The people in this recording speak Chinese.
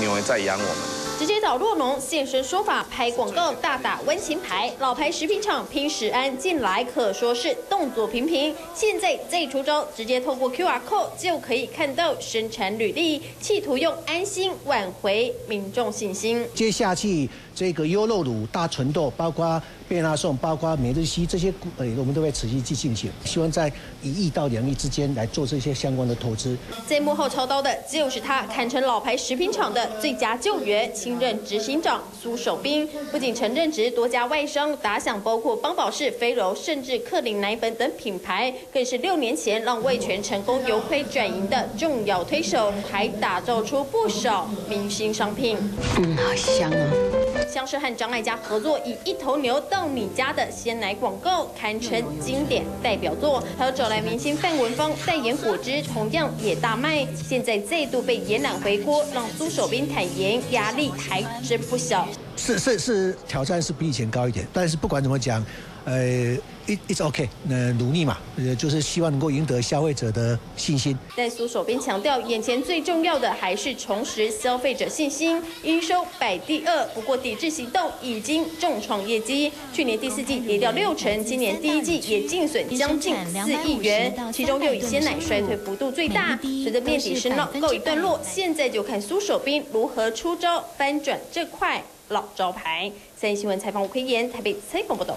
牛在养我们。直接找洛农现身说法，拍广告大打温情牌。老牌食品厂拼食安近来可说是动作频频，现在再出招，直接透过 QR code 就可以看到生产履历，企图用安心挽回民众信心。接下去这个优酪乳、大纯豆，包括贝纳颂、包括美日西这些，呃，我们都会持续去进行，希望在一亿到两亿之间来做这些相关的投资。在幕后操刀的就是他，堪称老牌食品厂的最佳救援。新任执行长苏守斌不仅曾任职多家外商，打响包括邦宝适、飞柔，甚至克林奶粉等品牌，更是六年前让味全成功由亏转盈的重要推手，还打造出不少明星商品。嗯，好香啊！像是和张艾嘉合作以一头牛到你家的鲜奶广告，堪称经典代表作。还有找来明星范文芳代言果汁，同样也大卖。现在再度被延揽回锅，让苏守斌坦言压力。还真不小，是是是，挑战是比以前高一点，但是不管怎么讲，呃。It's OK，那努力嘛，呃，就是希望能够赢得消费者的信心。但苏守斌强调，眼前最重要的还是重拾消费者信心。营收摆第二，不过抵制行动已经重创业绩。去年第四季跌掉六成，今年第一季也净损将近四亿元，其中又以鲜奶衰退幅度最大。随着面底声浪告一段落，现在就看苏守斌如何出招翻转这块老招牌。三立新闻采访吴奎言，台北采访报道。